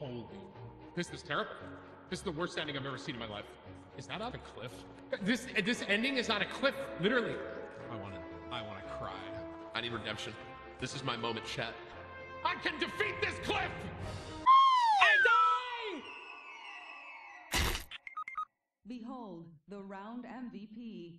Holy. This is terrible. This is the worst ending I've ever seen in my life. Is that on a cliff? This this ending is on a cliff, literally. I wanna I wanna cry. I need redemption. This is my moment, chat. I can defeat this cliff! I die! Behold, the round MVP.